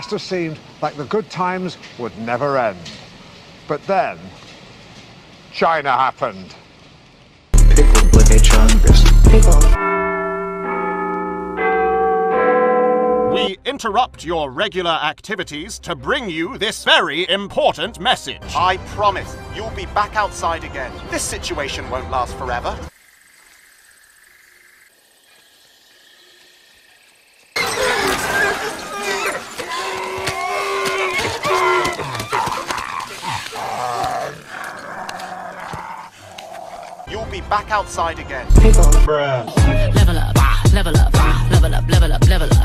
must have seemed like the good times would never end. But then, China happened. Pickle Blade Chungus. Pickle. We interrupt your regular activities to bring you this very important message. I promise, you'll be back outside again. This situation won't last forever. You'll be back outside again. Pickle. Level up, level up, level up, level up, level up.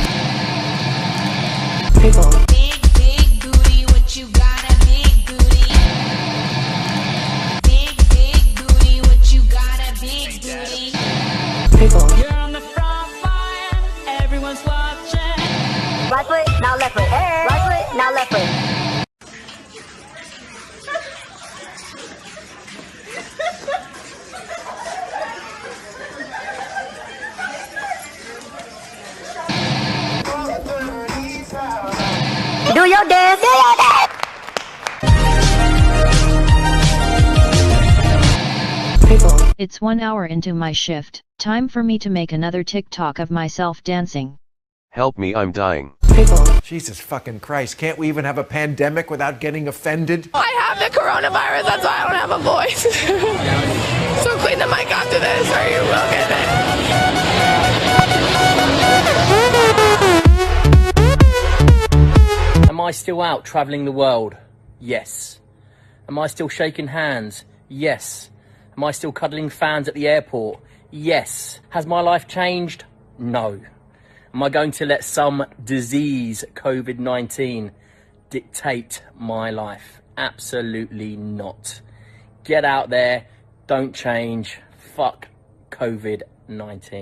Pickle. Big, big booty, what you got a big booty. Big, big booty, what you got a big booty. Pickle. You're on the front line, everyone's watching. Right foot, now left foot. Right foot, now left foot. Do your dance, do your dance. It's one hour into my shift, time for me to make another TikTok of myself dancing. Help me, I'm dying. Pickle. Jesus fucking Christ, can't we even have a pandemic without getting offended? I have the coronavirus, that's why I don't have a voice. so clean the mic after this or you will get it. I still out travelling the world? Yes. Am I still shaking hands? Yes. Am I still cuddling fans at the airport? Yes. Has my life changed? No. Am I going to let some disease, COVID 19, dictate my life? Absolutely not. Get out there, don't change. Fuck COVID 19.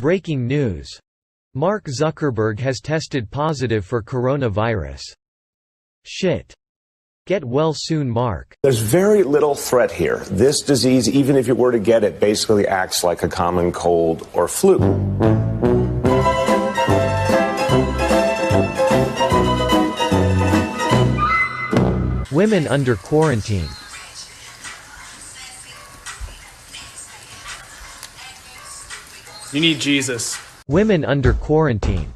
Breaking news. Mark Zuckerberg has tested positive for coronavirus. Shit. Get well soon, Mark. There's very little threat here. This disease, even if you were to get it, basically acts like a common cold or flu. Women under quarantine. You need Jesus. Women under quarantine.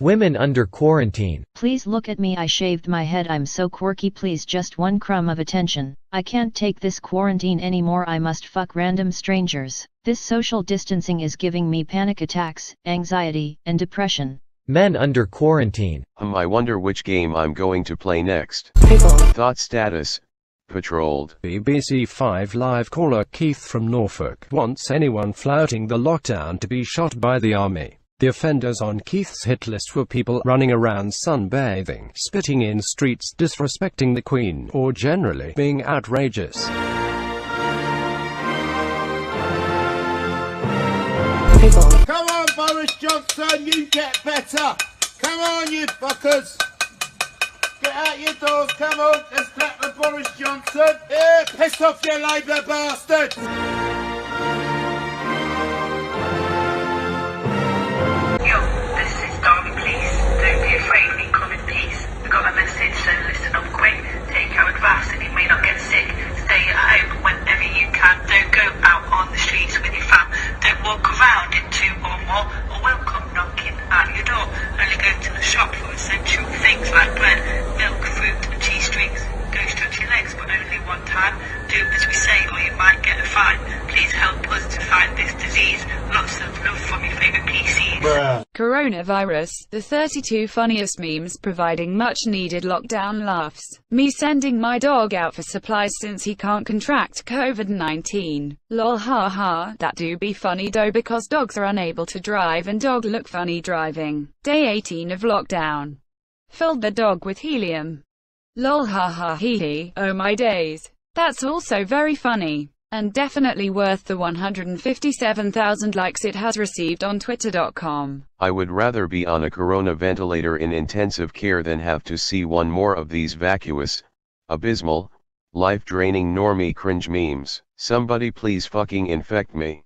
Women under quarantine. Please look at me I shaved my head I'm so quirky please just one crumb of attention. I can't take this quarantine anymore I must fuck random strangers. This social distancing is giving me panic attacks, anxiety, and depression. Men under quarantine. Um, I wonder which game I'm going to play next. Pickle. Thought status. Patrolled. BBC 5 live caller Keith from Norfolk wants anyone flouting the lockdown to be shot by the army. The offenders on Keith's hit list were people running around sunbathing, spitting in streets, disrespecting the Queen, or generally being outrageous. Come on, Boris Johnson, you get better. Come on, you fuckers. Get out your doors, come on. Let's clap for Boris Johnson. Yeah, piss off, you Labour bastards. Coronavirus, the 32 funniest memes providing much needed lockdown laughs. Me sending my dog out for supplies since he can't contract COVID-19. Lol ha ha, that do be funny though because dogs are unable to drive and dog look funny driving. Day 18 of lockdown. Filled the dog with helium. Lol ha ha hee hee, oh my days. That's also very funny. And definitely worth the 157,000 likes it has received on twitter.com. I would rather be on a corona ventilator in intensive care than have to see one more of these vacuous, abysmal, life-draining normie cringe memes. Somebody please fucking infect me.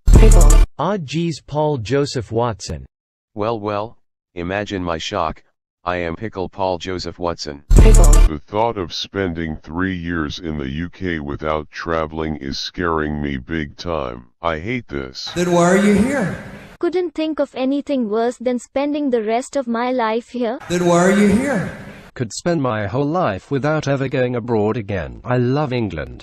Ah geez Paul Joseph Watson. Well well, imagine my shock, I am Pickle Paul Joseph Watson. Pickle. The thought of spending three years in the UK without traveling is scaring me big time. I hate this. Then why are you here? Couldn't think of anything worse than spending the rest of my life here. Then why are you here? Could spend my whole life without ever going abroad again. I love England.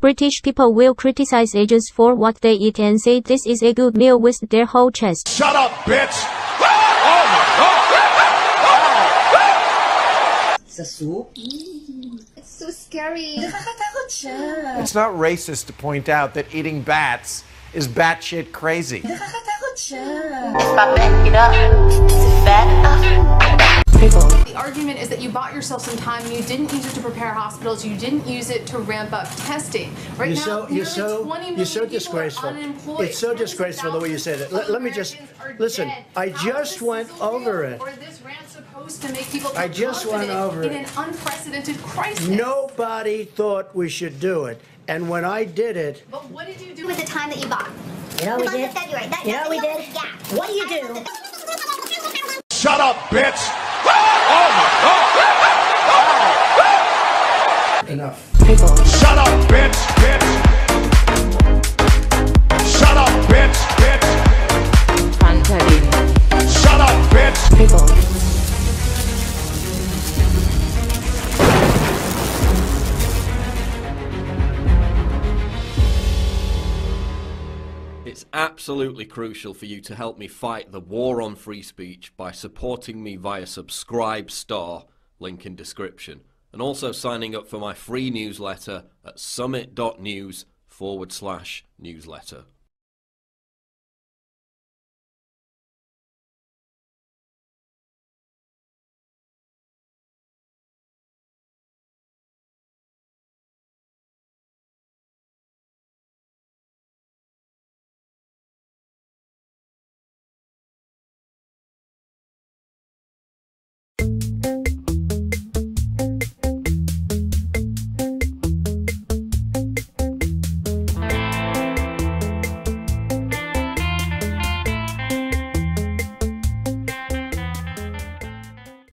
British people will criticize Asians for what they eat and say this is a good meal with their whole chest. Shut up, bitch! It's a soup. It's so scary. It's not racist to point out that eating bats is batshit crazy. The yourself some time, you didn't use it to prepare hospitals, you didn't use it to ramp up testing. Right you're now, so, nearly you're so, 20 million you're so people are disgraceful. unemployed. It's so disgraceful the way you said it. Let, let me just listen. I just went over it. Or this rant supposed to make people I just went confident over in it. an unprecedented crisis. Nobody thought we should do it, and when I did it, But what did you do with the time that you bought? You know the what we did? of February. That, You know what we did? Yeah. What do you do? Shut up, bitch! Oh enough. Shut up, bitch! Bitch! Shut up, bitch! Bitch! Shut up, bitch! It's absolutely crucial for you to help me fight the war on free speech by supporting me via Subscribe Star, link in description, and also signing up for my free newsletter at summit.news forward slash newsletter.